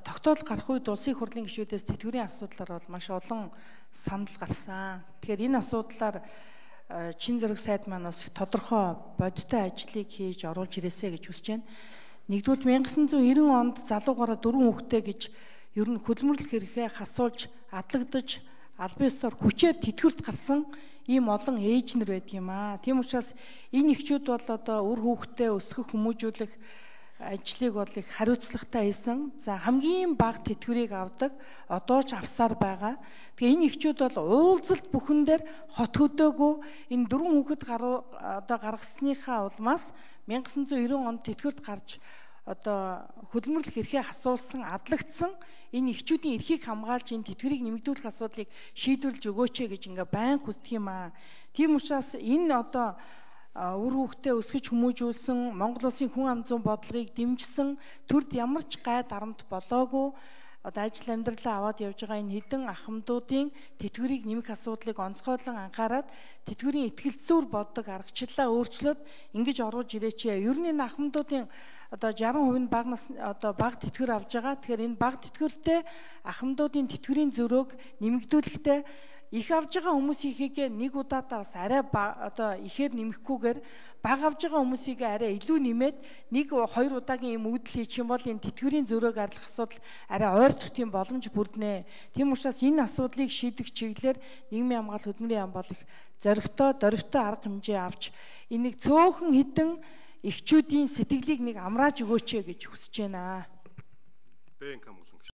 Тогтоол гарах үед улсын хурлын гишүүдээс тэтгэврийн асуудлаар бол маш олон санал гарсан. Тэгэхээр энэ асуудлаар э, чин зэрэг сайд маань бас тодорхой бодиттой ажлыг хийж оруулж ирээсэ гэж хүсэж байна. Нэгдүгээр 1990 онд залуугаараа дөрвөн хүүхдээ гэж ер нь хөдөлмөрлөх хэрэгээ хасуулж адлагдаж албан ёсоор хүчээр тэтгэврт гарсан ийм олон ээжнэр байдаг юм аа. Тийм учраас энэ ихчүүд бол одоо үр хүүхдээ өсгөх хүмүүжүүлэх ажлыг бол их хариуцлагатай хийсэн. За хамгийн бага тэтгэврийг авдаг одоо ч авсаар байгаа. Тэгээ энэ ихчүүд бол уулзалт бүхэн дээр хот хөдөөгүй энэ дөрвөн хүүхэд гаруу одоо гаргасныхаа улмаас 1990 онд тэтгэврт гарч одоо хөдөлмөрлөх эрхээ хасуулсан, адлагдсан энэ ихчүүдийн эрхийг хамгаалж энэ тэтгэврийг нэмэгдүүлэх асуудлыг шийдвэрлэж өгөөч гэж ингээ байн хүсдэг юм аа. Тийм учраас энэ одоо үр хүүхдээ өсгөж хүмүүжүүлсэн Монгол улсын хүн ам зүйн бодлогыг дэмжсэн төрд ямар ч гай дарамт болоогүй одоо ажил амьдралаа аваад явж байгаа энэ хідэн ахмадуудын тэтгэврийг нэмэх асуудлыг онцгойлон анхаарад тэтгэврийн ихтгэлцүүр боддог аргачлалаа өөрчлөөд ингэж оруулж ирээч. Ер нь энэ ахмадуудын одоо 60% нь баг нас одоо баг тэтгэвэр авж байгаа. Тэгэхээр энэ баг тэтгэвртэй ахмадуудын тэтгэврийн зөрөөг нэмэгдүүлэхдээ их авж байгаа хүмүүсийнхээ нэг удаадаа бас арай одоо ихээр нэмэхгүйгээр баг авж байгаа хүмүүсийг арай илүү нэмээд нэг хоёр удаагийн юм үүдэл хийчих юм бол энэ тэтгэврийн зөрөөг арлах асуудал арай ойртох тийм боломж бүрднэ. Тийм учраас энэ асуудлыг шийдэх чиглэлээр нийгмийн хамгаалал хөдөлмөрийн яам бол их зоригтой, дөрвтэй арга хэмжээ авч энийг цөөхөн хідэн эхчүүдийн сэтгэлийг нэг амрааж өгөөч гэж хүсэж байна. Бэнк хамгаалал